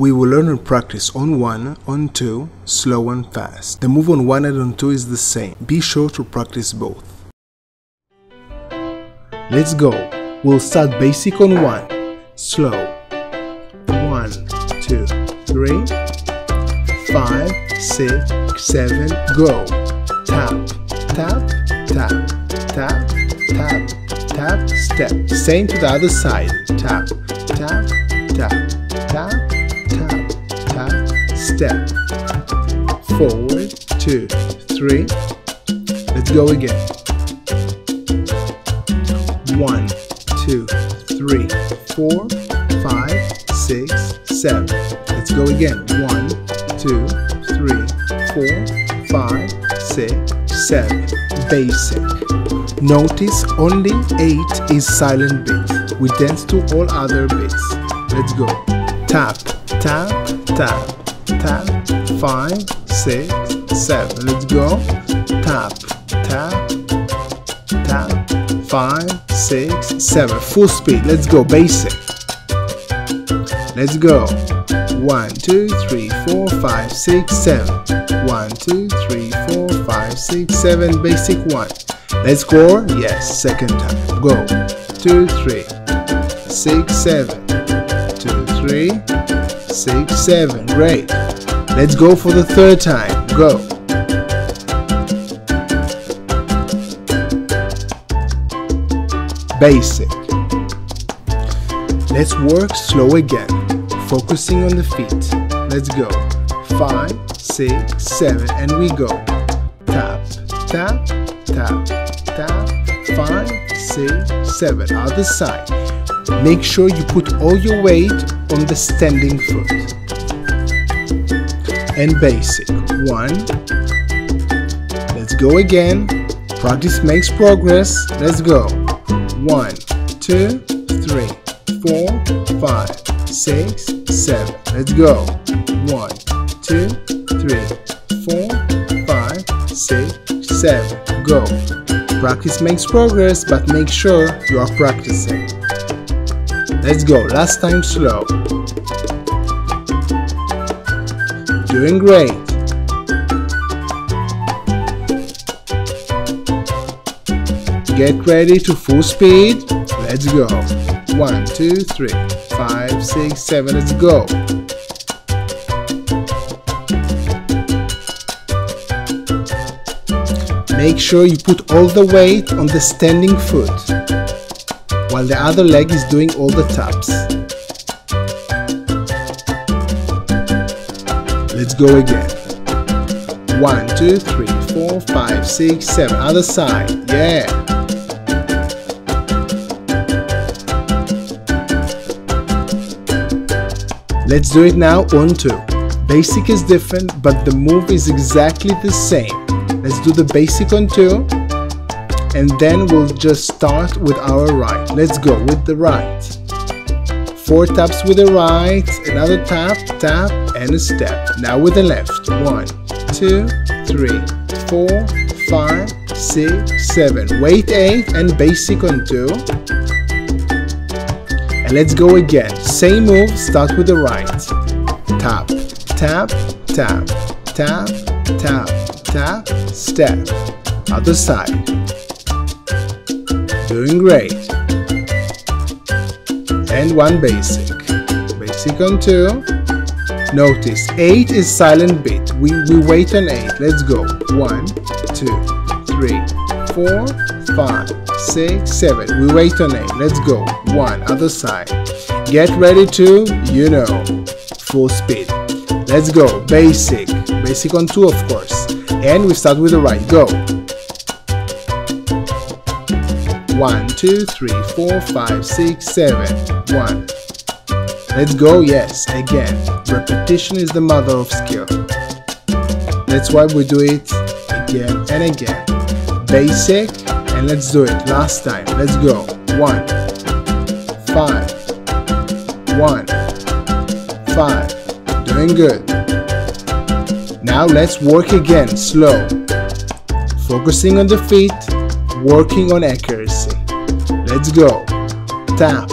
We will learn and practice on 1, on 2, slow and fast. The move on 1 and on 2 is the same. Be sure to practice both. Let's go. We'll start basic on 1, slow. 1, 2, 3, 5, 6, 7, go. Tap, tap, tap, tap, tap, tap, step. Same to the other side. Tap, tap, tap, tap, tap, tap, step. Forward, two, three. Let's go again. One, two, three, four, five, six, seven. Let's go again. One, two, three, four, five, six, seven. Basic. Notice only 8 is silent beat. We dance to all other beats. Let's go. Tap, tap, tap, tap, 5, 6, 7. Let's go. Tap, tap, tap, 5, 6, 7. Full speed. Let's go. Basic. Let's go. 1, 2, 3, 4, 5, 6, 7. 1, 2, 3, 4, 5, 6, 7. Basic 1. Let's score? Yes, second time. Go. 2, 3, 6, 7. 2, 3, 6, 7. Great. Let's go for the third time. Go. Basic. Let's work slow again, focusing on the feet. Let's go. Five, six, seven, and we go. Tap, tap, tap, tap, Five, six, seven. Other side. Make sure you put all your weight on the standing foot. And basic. 1. Let's go again. Practice makes progress. Let's go. 1, 2, 3, 4, 5, 6, 7. Let's go. 1, 2, 3, 4, 5, 6, 7. Go. Practice makes progress, but make sure you are practicing. Let's go. Last time slow. Doing great. Get ready to full speed. Let's go. One, two, three, five, six, seven. Let's go. Make sure you put all the weight on the standing foot while the other leg is doing all the taps. Let's go again. One, two, three, four, five, six, seven. Other side. Yeah. Let's do it now on two. Basic is different, but the move is exactly the same. Let's do the basic on two, and then we'll just start with our right. Let's go with the right. Four taps with the right, another tap, tap, and a step. Now with the left. One, two, three, four, five, six, seven. Wait eight and basic on two. And let's go again. Same move, start with the right. Tap, tap, tap, tap, tap, tap, step. Other side. Doing great. And one basic. Basic on two. Notice 8 is silent beat. We, we wait on 8. Let's go. 1, 2, 3, 4, 5, 6, 7. We wait on 8. Let's go. 1. Other side. Get ready to, you know, full speed. Let's go. Basic. Basic on 2, of course. And we start with the right. Go. 1, 2, 3, 4, 5, 6, 7. 1. Let's go, yes, again. Repetition is the mother of skill. That's why we do it again and again. Basic, and let's do it. Last time, let's go. One, five, one, five. Doing good. Now let's work again, slow. Focusing on the feet, working on accuracy. Let's go. Tap,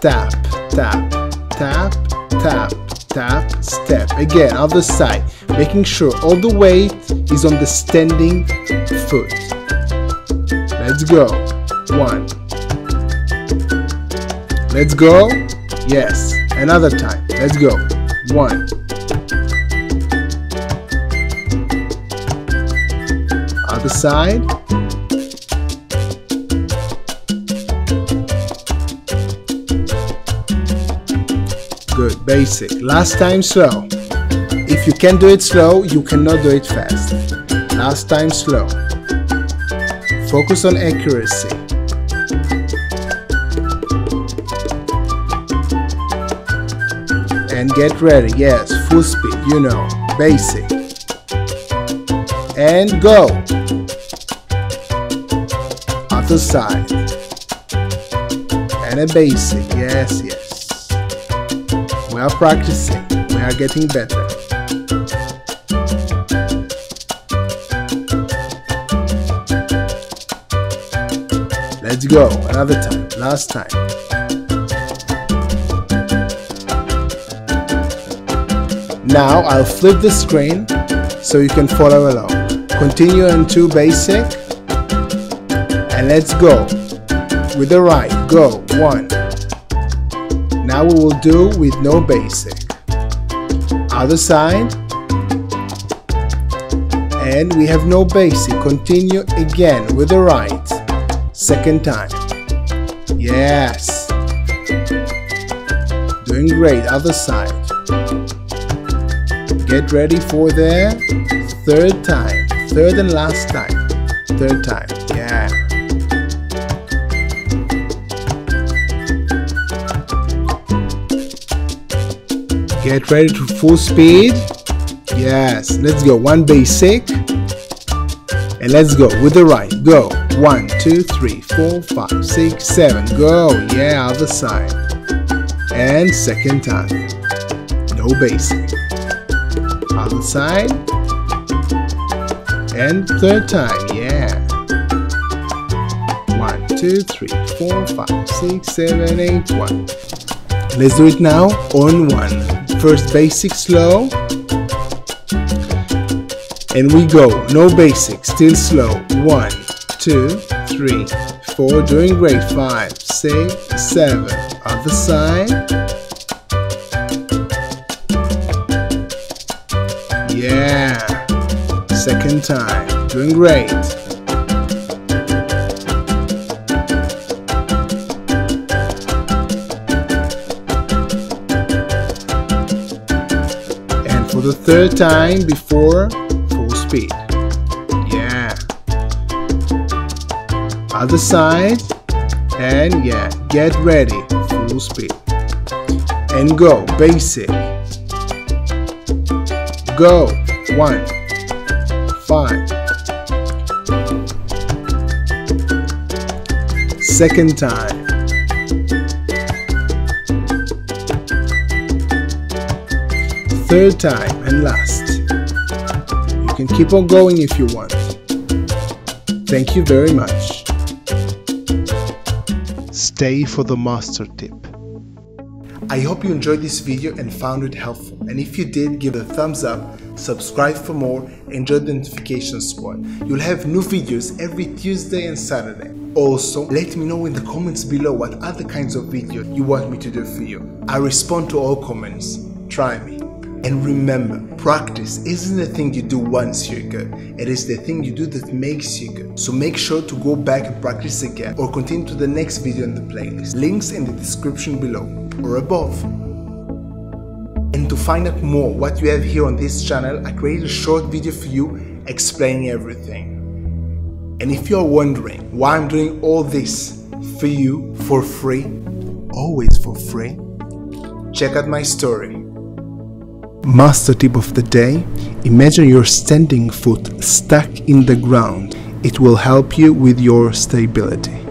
tap, tap tap, tap, tap, step. Again, other side, making sure all the weight is on the standing foot. Let's go. One. Let's go. Yes. Another time. Let's go. One. Other side. Basic. Last time slow. If you can do it slow, you cannot do it fast. Last time slow. Focus on accuracy. And get ready. Yes, full speed, you know. Basic. And go. Other side. And a basic. Yes, yes. Are practicing. We are getting better. Let's go. Another time. Last time. Now I'll flip the screen so you can follow along. Continue into basic and let's go. With the right, go. One. Now we will do with no basic. Other side. And we have no basic. Continue again with the right. Second time. Yes. Doing great. Other side. Get ready for the third time. Third and last time. Third time. Yeah. Get ready to full speed. Yes. Let's go. One basic. And let's go with the right. Go. One, two, three, four, five, six, seven. Go. Yeah, other side. And second time. No basic. Other side. And third time. Yeah. One, two, three, four, five, six, seven, eight, one. Let's do it now on one. First basic slow. And we go no basic still slow. One two three four doing great. Five six seven other side. Yeah. Second time doing great the third time before full speed. Yeah. Other side. And yeah, get ready. Full speed. And go. Basic. Go. One. Five. Second time. Third time and last. You can keep on going if you want. Thank you very much. Stay for the master tip. I hope you enjoyed this video and found it helpful. And if you did, give it a thumbs up, subscribe for more, enjoy the notification squad. You'll have new videos every Tuesday and Saturday. Also, let me know in the comments below what other kinds of videos you want me to do for you. I respond to all comments. Try me. And remember, practice isn't the thing you do once you're good. It is the thing you do that makes you good. So make sure to go back and practice again or continue to the next video in the playlist. Links in the description below or above. And to find out more what you have here on this channel, I created a short video for you explaining everything. And if you're wondering why I'm doing all this for you for free, always for free, check out my story. Master tip of the day Imagine your standing foot stuck in the ground. It will help you with your stability.